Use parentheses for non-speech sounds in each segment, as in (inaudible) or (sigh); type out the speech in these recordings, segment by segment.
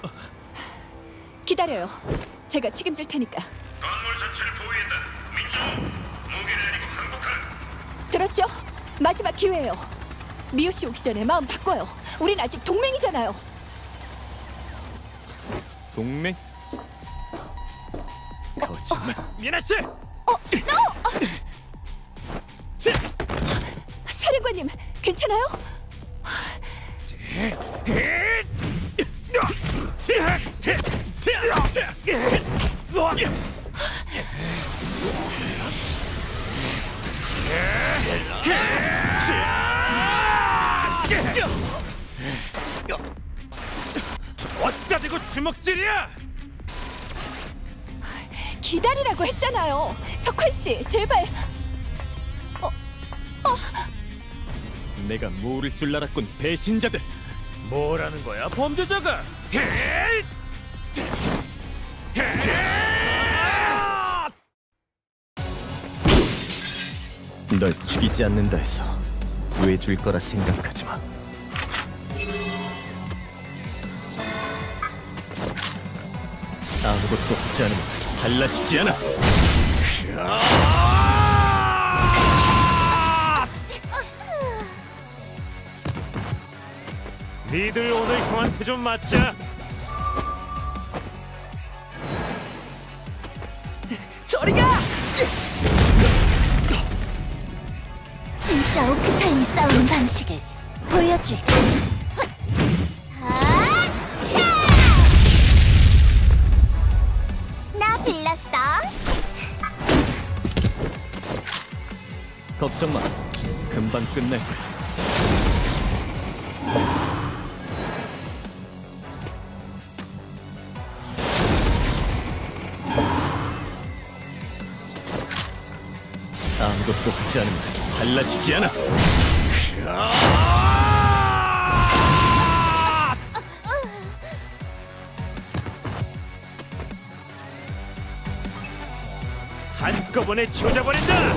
(laughs) 기다려요. 제가 책임질 테니까. 건물 전체를 보호한다. 민중, 무기를 내리고 항복하라. 들었죠? 마지막 기회예요. 미호 씨 오기 전에 마음 바꿔요. 우린 아직 동맹이잖아요. 동맹? 거짓말. 미나 씨. 어, 사령관님, 괜찮아요? 어디다 대고 주먹질이야? 기다리라고 했잖아요. 석환 씨, 제발. 내가 모를 줄 알았군 배신자들. 뭐라는 거야 범죄자가? 널 죽이지 않는다 해서 구해줄 거라 생각하지 마. 아무것도 하지 않으면 달라지지 않아. 니들 오늘 형한테 좀 맞자. 저리 가! 진짜 오크타임이 싸우는 방식을 보여줄게. 나 빌렸어. 걱정 마. 금방 끝날 거야. 아무것도 하지 않으면 달라지지 않아. 한꺼번에 조져버린다.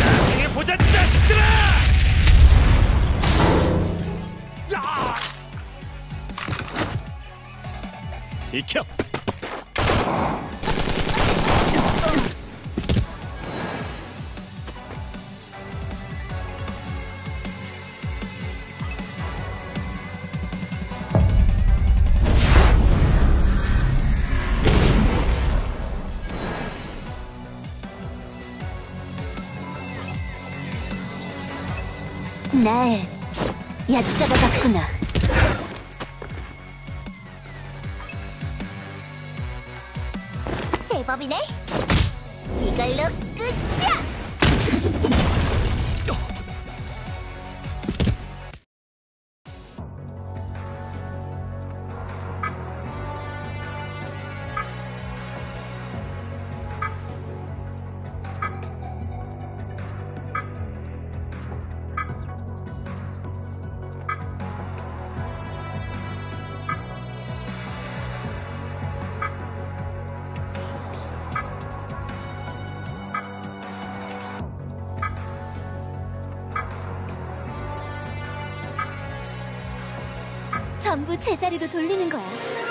나중에 보자 자식들아. 야! 비 날 얕잡아 봤구나. 제법이네. 이걸로 끝이야. 전부 제자리로 돌리는 거야.